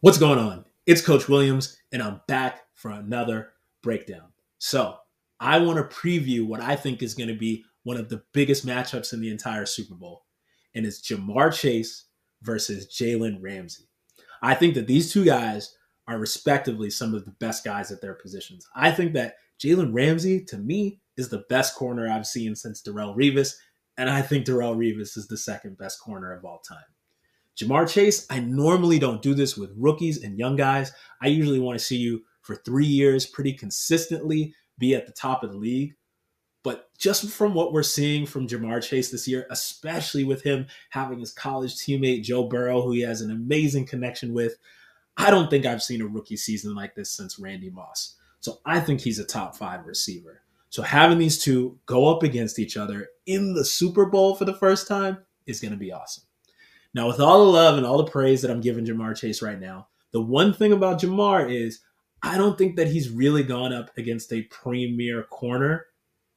What's going on? It's Coach Williams, and I'm back for another breakdown. So, I want to preview what I think is going to be one of the biggest matchups in the entire Super Bowl, and it's Ja'Marr Chase versus Jalen Ramsey. I think that these two guys are respectively some of the best guys at their positions. I think that Jalen Ramsey, to me, is the best corner I've seen since Darrelle Revis, and I think Darrelle Revis is the second best corner of all time. Ja'Marr Chase, I normally don't do this with rookies and young guys. I usually want to see you for three years pretty consistently be at the top of the league. But just from what we're seeing from Ja'Marr Chase this year, especially with him having his college teammate Joe Burrow, who he has an amazing connection with, I don't think I've seen a rookie season like this since Randy Moss. So I think he's a top five receiver. So having these two go up against each other in the Super Bowl for the first time is going to be awesome. Now, with all the love and all the praise that I'm giving Ja'Marr Chase right now, the one thing about Ja'Marr is I don't think that he's really gone up against a premier corner,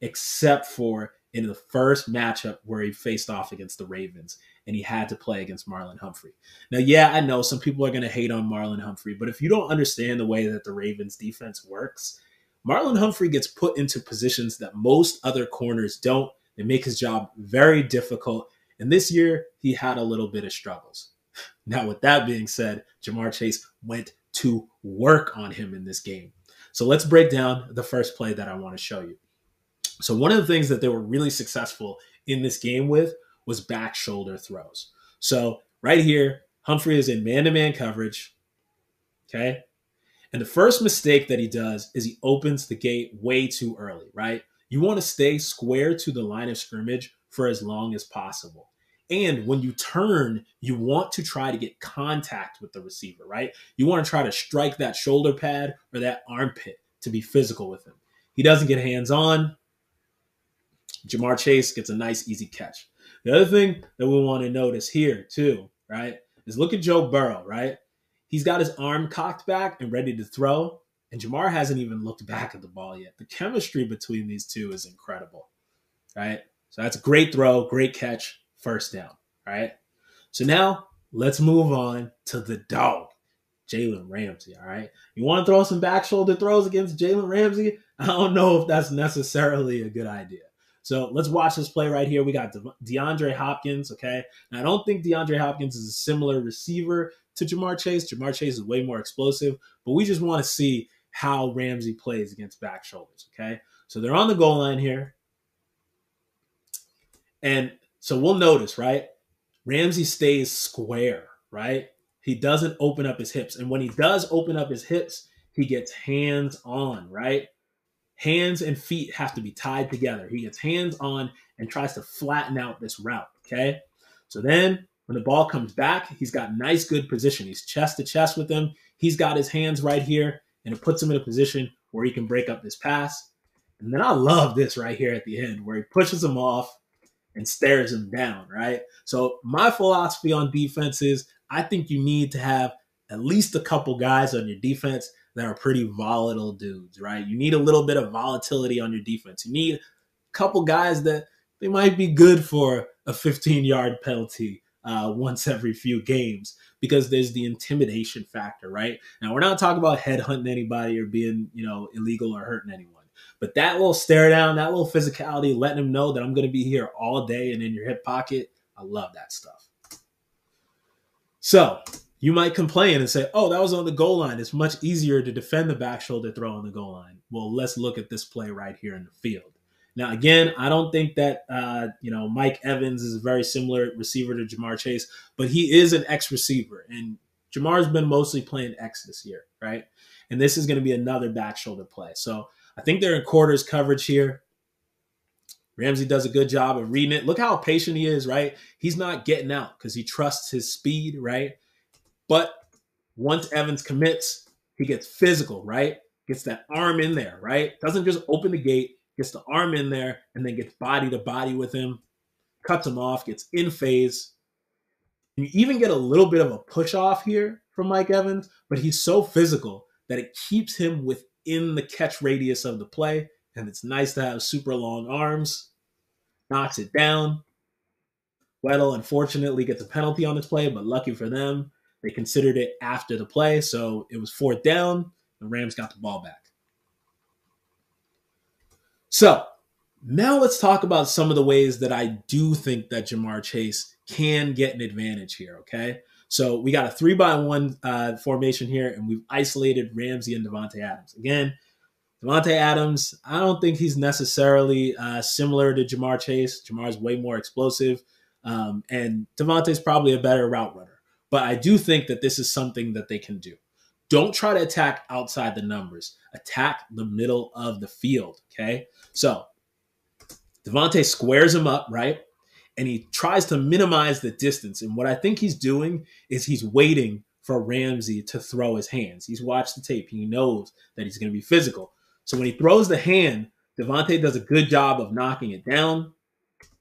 except for in the first matchup where he faced off against the Ravens and he had to play against Marlon Humphrey. Now, yeah, I know some people are going to hate on Marlon Humphrey, but if you don't understand the way that the Ravens defense works, Marlon Humphrey gets put into positions that most other corners don't. They make his job very difficult and this year, he had a little bit of struggles. Now, with that being said, Ja'Marr Chase went to work on him in this game. So let's break down the first play that I want to show you. So, one of the things that they were really successful in this game with was back shoulder throws. So, right here, Humphrey is in man to man coverage. Okay. And the first mistake that he does is he opens the gate way too early, right? You want to stay square to the line of scrimmage for as long as possible. And when you turn, you want to try to get contact with the receiver, right? You want to try to strike that shoulder pad or that armpit to be physical with him. He doesn't get hands on. Ja'Marr Chase gets a nice, easy catch. The other thing that we want to notice here, too, right, is look at Joe Burrow, right? He's got his arm cocked back and ready to throw, and Ja'Marr hasn't even looked back at the ball yet. The chemistry between these two is incredible, right? So that's a great throw, great catch, first down. Right. So now let's move on to the dog, Jalen Ramsey. All right. You want to throw some back shoulder throws against Jalen Ramsey? I don't know if that's necessarily a good idea. So let's watch this play right here. We got De- DeAndre Hopkins. Okay. Now, I don't think DeAndre Hopkins is a similar receiver to Ja'Marr Chase. Ja'Marr Chase is way more explosive, but we just want to see how Ramsey plays against back shoulders. Okay. So they're on the goal line here. And so we'll notice, right? Ramsey stays square, right? He doesn't open up his hips. And when he does open up his hips, he gets hands on, right? Hands and feet have to be tied together. He gets hands on and tries to flatten out this route, okay? So then when the ball comes back, he's got nice, good position. He's chest to chest with him. He's got his hands right here, and it puts him in a position where he can break up this pass. And then I love this right here at the end where he pushes him off and stares him down, right? So my philosophy on defense is I think you need to have at least a couple guys on your defense that are pretty volatile dudes, right? You need a little bit of volatility on your defense. You need a couple guys that they might be good for a 15 yard penalty uh, once every few games because there's the intimidation factor, right? Now we're not talking about headhunting anybody or being, you know, illegal or hurting anyone. But that little stare down, that little physicality, letting them know that I'm going to be here all day and in your hip pocket, I love that stuff. So you might complain and say, oh, that was on the goal line. It's much easier to defend the back shoulder throw on the goal line. Well, let's look at this play right here in the field. Now, again, I don't think that uh, you know Mike Evans is a very similar receiver to Ja'Marr Chase, but he is an X receiver, and Ja'Marr's been mostly playing X this year, right? And this is going to be another back shoulder play. So I think they're in quarters coverage here. Ramsey does a good job of reading it. Look how patient he is, right? He's not getting out because he trusts his speed, right? But once Evans commits, he gets physical, right? Gets that arm in there, right? Doesn't just open the gate, gets the arm in there, and then gets body to body with him, cuts him off, gets in phase. You even get a little bit of a push off here from Mike Evans, but he's so physical that it keeps him with in the catch radius of the play, and it's nice to have super long arms. Knocks it down. Weddle unfortunately gets a penalty on this play, but lucky for them, They considered it after the play, so it was fourth down. The Rams got the ball back. So now let's talk about some of the ways that I do think that Ja'Marr Chase can get an advantage here. Okay. So we got a three by one uh, formation here, and we've isolated Ramsey and Davante Adams. Again, Davante Adams, I don't think he's necessarily uh, similar to Ja'Marr Chase. Ja'Marr's way more explosive, um, and Davante's probably a better route runner. But I do think that this is something that they can do. Don't try to attack outside the numbers. Attack the middle of the field. Okay. So Davante squares him up, right? And he tries to minimize the distance. And what I think he's doing is he's waiting for Ramsey to throw his hands. He's watched the tape. He knows that he's going to be physical. So when he throws the hand, Davante does a good job of knocking it down,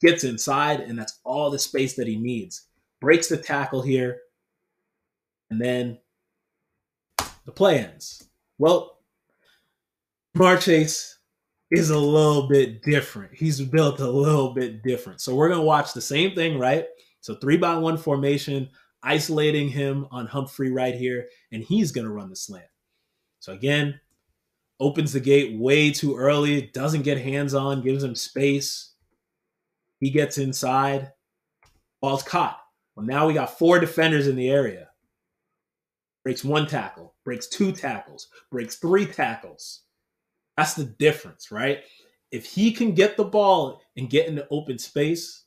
gets inside, and that's all the space that he needs. Breaks the tackle here, and then the play ends. Well, Ja'Marr Chase is a little bit different. He's built a little bit different. So we're going to watch the same thing, right? So three by one formation, isolating him on Humphrey right here, and he's going to run the slant. So again, opens the gate way too early, doesn't get hands on, gives him space. He gets inside. Ball's caught. Well, now we got four defenders in the area breaks one tackle, breaks two tackles, breaks three tackles. That's the difference, right? If he can get the ball and get into open space,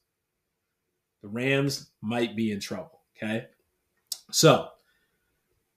the Rams might be in trouble. Okay. So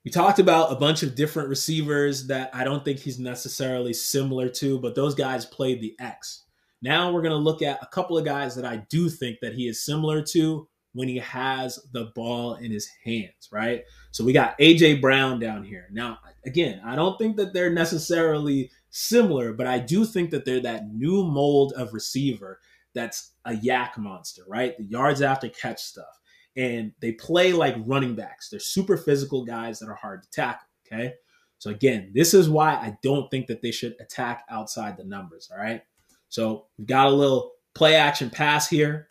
we talked about a bunch of different receivers that I don't think he's necessarily similar to, but those guys played the X. Now we're going to look at a couple of guys that I do think that he is similar to when he has the ball in his hands, right? So we got AJ Brown down here. Now, again, I don't think that they're necessarily similar, but I do think that they're that new mold of receiver that's a yak monster, right? The yards after catch stuff. And they play like running backs. They're super physical guys that are hard to tackle, okay? So again, this is why I don't think that they should attack outside the numbers, all right? So we've got a little play action pass here.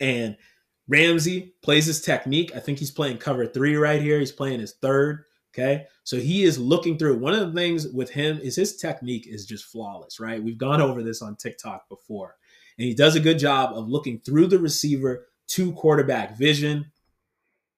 And Ramsey plays his technique. I think he's playing cover three right here. He's playing his third. Okay. So he is looking through. One of the things with him is his technique is just flawless, right? We've gone over this on TikTok before. And he does a good job of looking through the receiver to quarterback vision.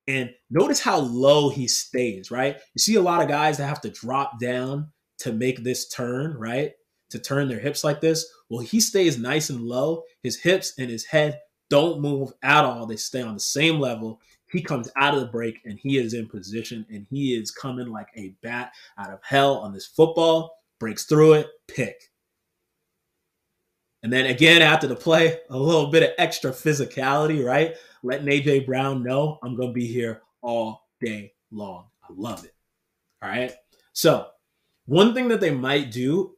And notice how low he stays, right? You see a lot of guys that have to drop down to make this turn, right? To turn their hips like this. Well, he stays nice and low. His hips and his head don't move at all. They stay on the same level. He comes out of the break and he is in position and he is coming like a bat out of hell on this football, breaks through it, pick. And then again, after the play, a little bit of extra physicality, right? Letting AJ Brown know I'm going to be here all day long. I love it. All right. So, one thing that they might do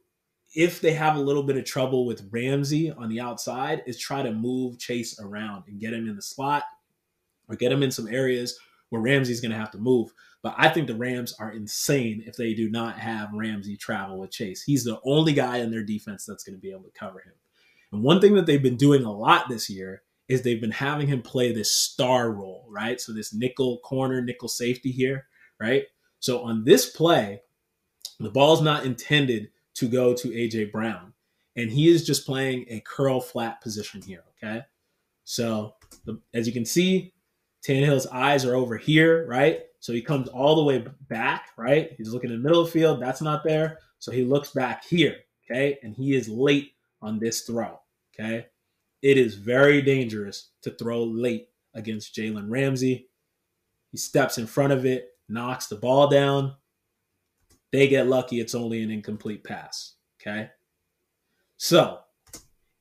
if they have a little bit of trouble with Ramsey on the outside, is try to move Chase around and get him in the slot or get him in some areas where Ramsey's going to have to move. But I think the Rams are insane if they do not have Ramsey travel with Chase. He's the only guy in their defense that's going to be able to cover him. And one thing that they've been doing a lot this year is they've been having him play this star role, right? So this nickel corner, nickel safety here, right? So on this play, the ball's not intended to go to AJ Brown. And he is just playing a curl flat position here. Okay. So the, as you can see, Tannehill's eyes are over here, right? So he comes all the way back, right? He's looking in the middle of the field. That's not there. So he looks back here. Okay. And he is late on this throw. Okay. It is very dangerous to throw late against Jalen Ramsey. He steps in front of it, knocks the ball down, they get lucky, it's only an incomplete pass. Okay. So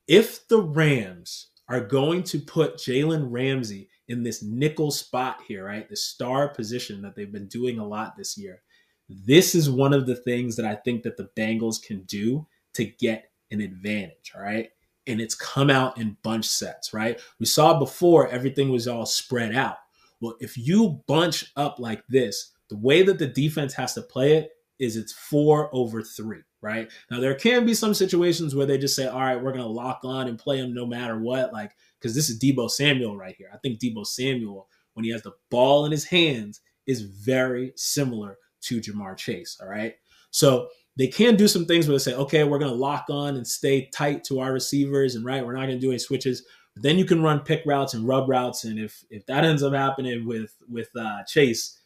if the Rams are going to put Jalen Ramsey in this nickel spot here, right? The star position that they've been doing a lot this year. This is one of the things that I think that the Bengals can do to get an advantage, all right? And it's come out in bunch sets, right? We saw before everything was all spread out. Well, if you bunch up like this, the way that the defense has to play it is it's four over three, right? Now there can be some situations where they just say, all right, we're gonna lock on and play them no matter what, like because this is Deebo Samuel right here. I think Deebo Samuel, when he has the ball in his hands, is very similar to Ja'Marr Chase. All right. So they can do some things where they say, okay, we're going to lock on and stay tight to our receivers, and right, we're not going to do any switches. But then you can run pick routes and rub routes, and if if that ends up happening with with uh, Chase,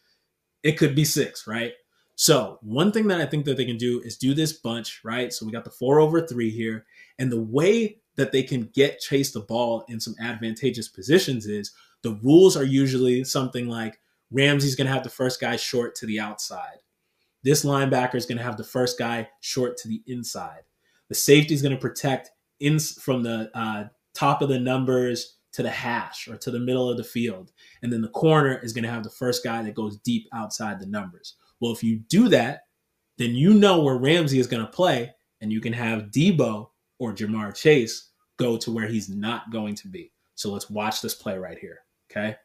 it could be six, right? So one thing that I think that they can do is do this bunch, right? So we got the four over three here, and the way that they can get Chase the ball in some advantageous positions is the rules are usually something like Ramsey's going to have the first guy short to the outside. This linebacker is going to have the first guy short to the inside. The safety is going to protect in from the uh, top of the numbers to the hash or to the middle of the field. And then the corner is going to have the first guy that goes deep outside the numbers. Well, if you do that, then you know where Ramsey is going to play, and you can have Deebo or Ja'Marr Chase go to where he's not going to be. So let's watch this play right here. Okay.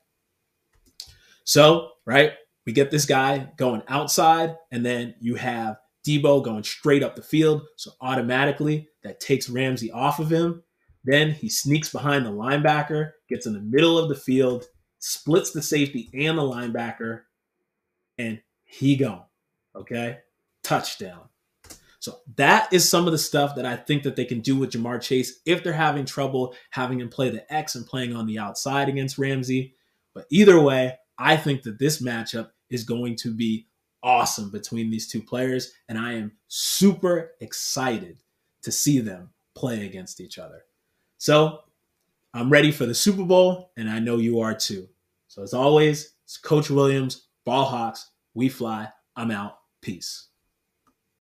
So, right, we get this guy going outside, and then you have Deebo going straight up the field. So automatically that takes Ramsey off of him. Then he sneaks behind the linebacker, gets in the middle of the field, splits the safety and the linebacker, and he gone. Okay? Touchdown. So that is some of the stuff that I think that they can do with Ja'Marr Chase if they're having trouble having him play the X and playing on the outside against Ramsey. But either way, I think that this matchup is going to be awesome between these two players. And I am super excited to see them play against each other. So I'm ready for the Super Bowl, and I know you are too. So as always, it's Coach Williams, Ball Hawks, we fly. I'm out. Peace.